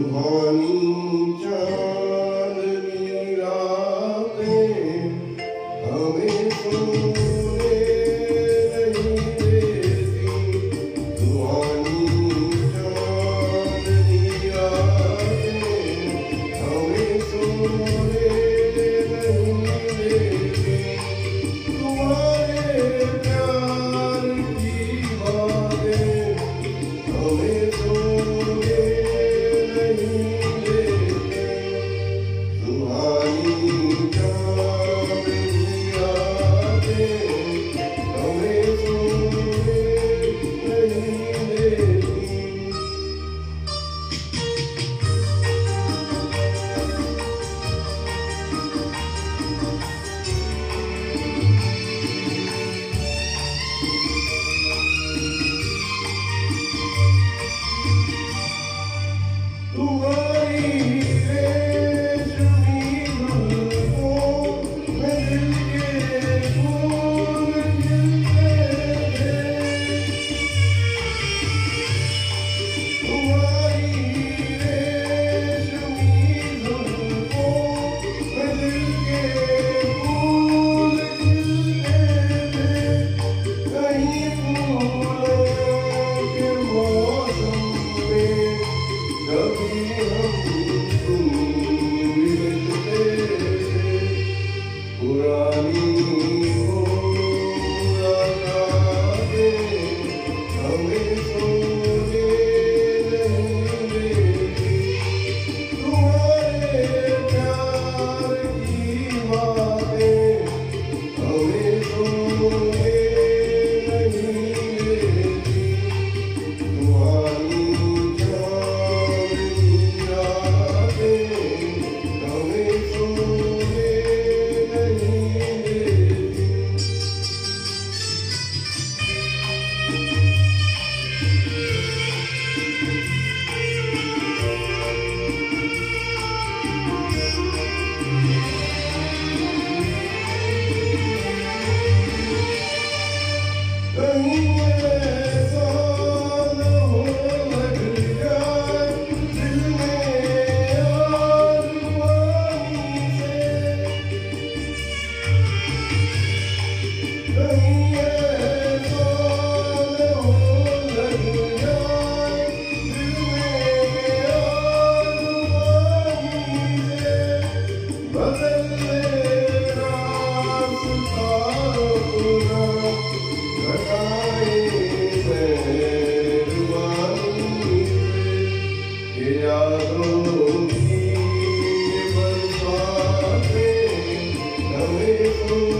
من ضامين meu Deus. कहीं Oh.